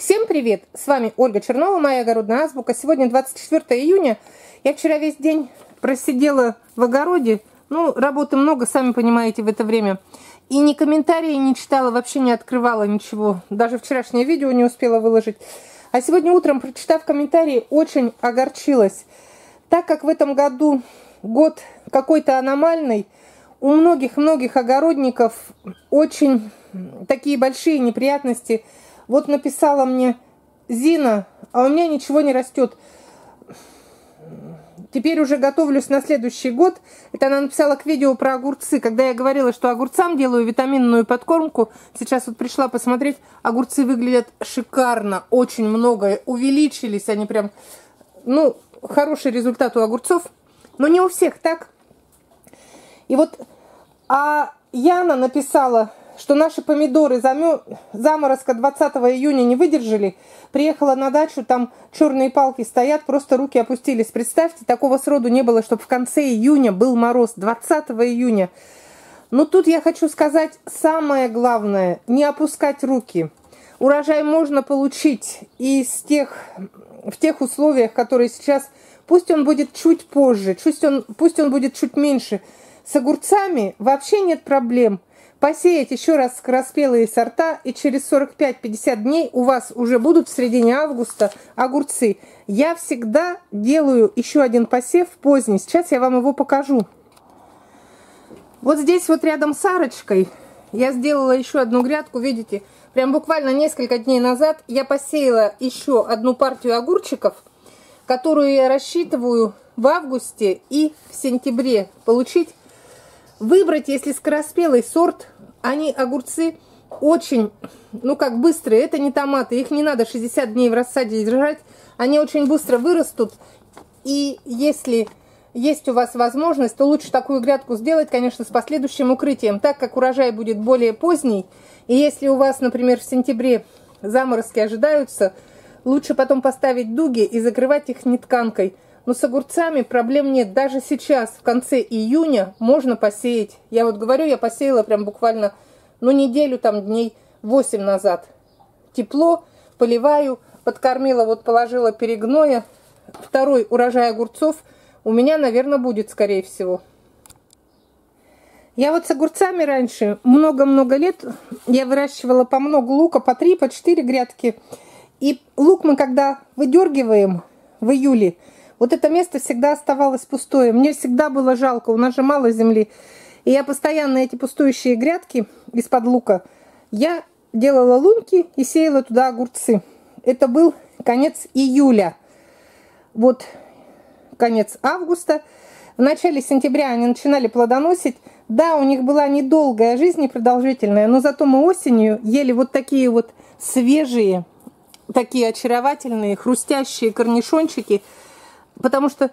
Всем привет! С вами Ольга Чернова, моя огородная азбука. Сегодня 24 июня. Я вчера весь день просидела в огороде. Ну, работы много, сами понимаете, в это время. И ни комментарии не читала, вообще не открывала ничего. Даже вчерашнее видео не успела выложить. А сегодня утром, прочитав комментарии, очень огорчилась. Так как в этом году год какой-то аномальный, у многих-многих огородников очень такие большие неприятности. Вот написала мне Зина, а у меня ничего не растет. Теперь уже готовлюсь на следующий год. Это она написала к видео про огурцы. Когда я говорила, что огурцам делаю витаминную подкормку, сейчас вот пришла посмотреть, огурцы выглядят шикарно, очень много, увеличились они прям, ну, хороший результат у огурцов. Но не у всех так. И вот, а Яна написала, что наши помидоры заморозка 20 июня не выдержали. Приехала на дачу, там черные палки стоят, просто руки опустились. Представьте, такого сроду не было, чтобы в конце июня был мороз, 20 июня. Но тут я хочу сказать самое главное, не опускать руки. Урожай можно получить из тех, в тех условиях, которые сейчас Пусть он будет чуть позже, пусть он, пусть он будет чуть меньше. С огурцами вообще нет проблем. Посеять еще раз скороспелые сорта, и через 45-50 дней у вас уже будут в середине августа огурцы. Я всегда делаю еще один посев поздний. Сейчас я вам его покажу. Вот здесь вот рядом с арочкой я сделала еще одну грядку, видите? Прям буквально несколько дней назад я посеяла еще одну партию огурчиков – которую я рассчитываю в августе и в сентябре получить. Выбрать, если скороспелый сорт, они огурцы очень, ну как быстрые, это не томаты, их не надо 60 дней в рассаде держать, они очень быстро вырастут. И если есть у вас возможность, то лучше такую грядку сделать, конечно, с последующим укрытием, так как урожай будет более поздний. И если у вас, например, в сентябре заморозки ожидаются, Лучше потом поставить дуги и закрывать их нетканкой. Но с огурцами проблем нет. Даже сейчас, в конце июня, можно посеять. Я вот говорю, я посеяла прям буквально, ну, неделю, там, дней 8 назад. Тепло, поливаю, подкормила, вот положила перегноя. Второй урожай огурцов у меня, наверное, будет, скорее всего. Я вот с огурцами раньше много-много лет я выращивала по много лука, по 3, по 4 грядки. И лук мы когда выдергиваем в июле, вот это место всегда оставалось пустое. Мне всегда было жалко, у нас же мало земли. И я постоянно эти пустующие грядки из-под лука, я делала лунки и сеяла туда огурцы. Это был конец июля. Вот конец августа. В начале сентября они начинали плодоносить. Да, у них была недолгая жизнь, непродолжительная, но зато мы осенью ели вот такие вот свежие такие очаровательные, хрустящие корнишончики, потому что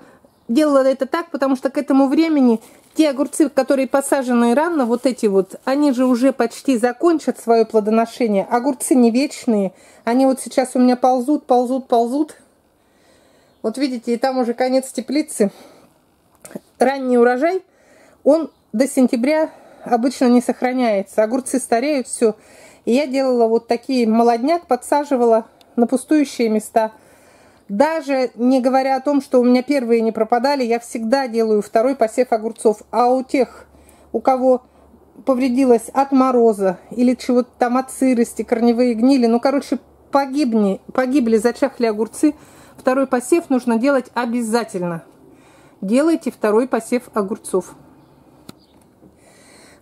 делала это так, потому что к этому времени те огурцы, которые посажены рано, вот эти вот, они же уже почти закончат свое плодоношение. Огурцы не вечные, они вот сейчас у меня ползут, ползут, ползут. Вот видите, и там уже конец теплицы. Ранний урожай, он до сентября обычно не сохраняется. Огурцы стареют, все. И я делала вот такие молодняк, подсаживала на пустующие места. Даже не говоря о том, что у меня первые не пропадали, я всегда делаю второй посев огурцов. А у тех, у кого повредилось от мороза или чего-то там от сырости, корневые гнили, ну, короче, погибни, погибли, зачахли огурцы, второй посев нужно делать обязательно. Делайте второй посев огурцов.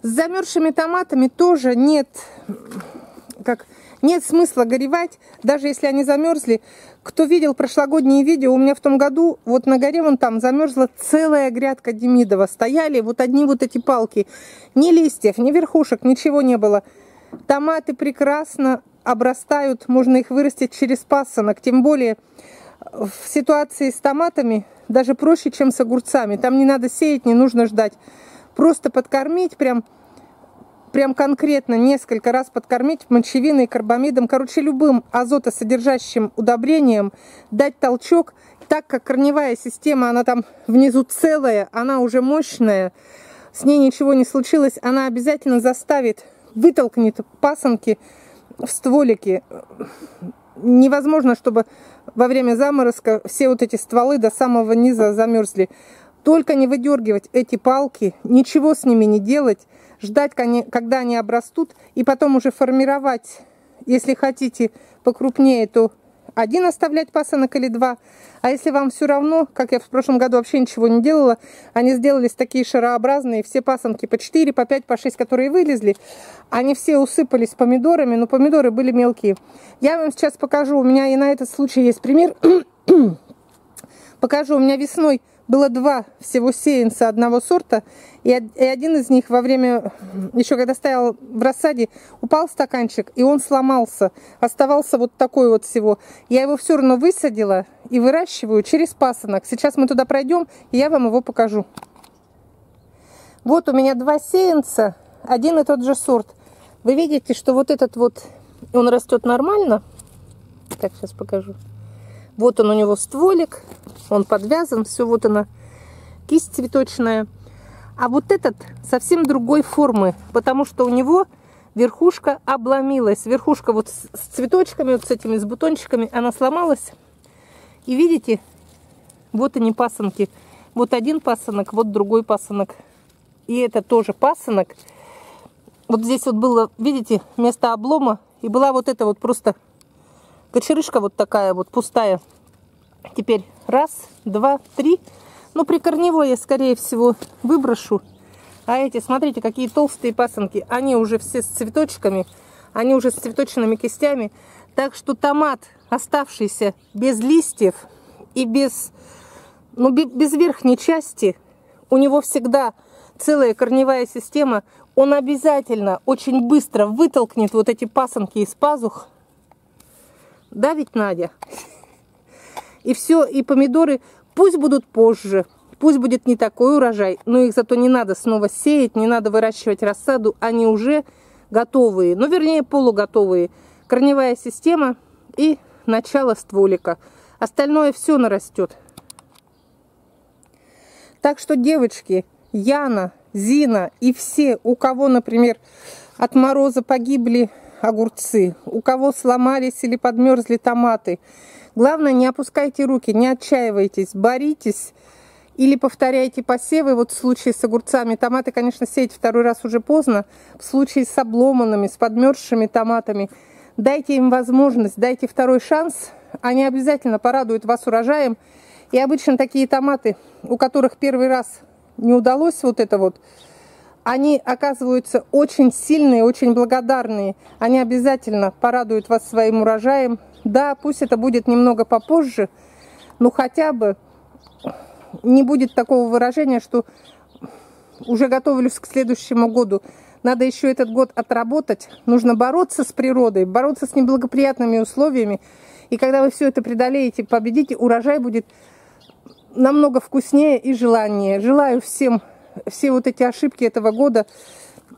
С замерзшими томатами тоже нет, как нет смысла горевать, даже если они замерзли. Кто видел прошлогодние видео, у меня в том году вот на горе вон там замерзла целая грядка демидова. Стояли вот одни вот эти палки. Ни листьев, ни верхушек, ничего не было. Томаты прекрасно обрастают, можно их вырастить через пасынок. Тем более в ситуации с томатами даже проще, чем с огурцами. Там не надо сеять, не нужно ждать. Просто подкормить прям прям конкретно несколько раз подкормить мочевиной, карбамидом, короче, любым азотосодержащим удобрением, дать толчок, так как корневая система, она там внизу целая, она уже мощная, с ней ничего не случилось, она обязательно заставит, вытолкнет пасынки в стволики. невозможно, чтобы во время заморозка все вот эти стволы до самого низа замерзли. Только не выдергивать эти палки, ничего с ними не делать, ждать, когда они обрастут, и потом уже формировать, если хотите покрупнее, то один оставлять пасынок или два. А если вам все равно, как я в прошлом году вообще ничего не делала, они сделались такие шарообразные, все пасынки по 4, по 5, по 6, которые вылезли, они все усыпались помидорами, но помидоры были мелкие. Я вам сейчас покажу, у меня и на этот случай есть пример. покажу, у меня весной было два всего сеянца одного сорта, и один из них во время, еще когда стоял в рассаде, упал стаканчик, и он сломался. Оставался вот такой вот всего. Я его все равно высадила и выращиваю через пасынок. Сейчас мы туда пройдем, и я вам его покажу. Вот у меня два сеянца, один и тот же сорт. Вы видите, что вот этот вот, он растет нормально. Так, сейчас покажу. Вот он у него стволик, он подвязан, все вот она, кисть цветочная. А вот этот совсем другой формы, потому что у него верхушка обломилась. Верхушка вот с цветочками, вот с этими, с бутончиками, она сломалась. И видите, вот они пасынки. Вот один пасынок, вот другой пасынок. И это тоже пасынок. Вот здесь вот было, видите, место облома. И была вот эта вот просто кочерышка вот такая вот пустая. Теперь раз, два, три. Ну, прикорневой я, скорее всего, выброшу. А эти, смотрите, какие толстые пасынки. Они уже все с цветочками. Они уже с цветочными кистями. Так что томат, оставшийся без листьев и без, ну, без верхней части, у него всегда целая корневая система. Он обязательно очень быстро вытолкнет вот эти пасынки из пазух. Да ведь, Надя? И все, и помидоры пусть будут позже, пусть будет не такой урожай, но их зато не надо снова сеять, не надо выращивать рассаду, они уже готовые, ну вернее полуготовые. Корневая система и начало стволика. Остальное все нарастет. Так что, девочки, Яна, Зина и все, у кого, например, от мороза погибли огурцы, у кого сломались или подмерзли томаты, Главное, не опускайте руки, не отчаивайтесь, боритесь или повторяйте посевы. Вот в случае с огурцами, томаты, конечно, сеять второй раз уже поздно. В случае с обломанными, с подмерзшими томатами, дайте им возможность, дайте второй шанс. Они обязательно порадуют вас урожаем. И обычно такие томаты, у которых первый раз не удалось вот это вот, они оказываются очень сильные, очень благодарные. Они обязательно порадуют вас своим урожаем. Да, пусть это будет немного попозже, но хотя бы не будет такого выражения, что уже готовлюсь к следующему году. Надо еще этот год отработать. Нужно бороться с природой, бороться с неблагоприятными условиями. И когда вы все это преодолеете, победите, урожай будет намного вкуснее и желаннее. Желаю всем все вот эти ошибки этого года,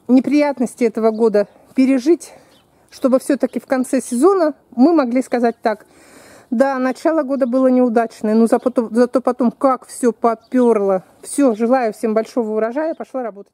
неприятности этого года пережить чтобы все-таки в конце сезона мы могли сказать так, да, начало года было неудачное, но зато, зато потом как все поперло. Все, желаю всем большого урожая, пошла работать.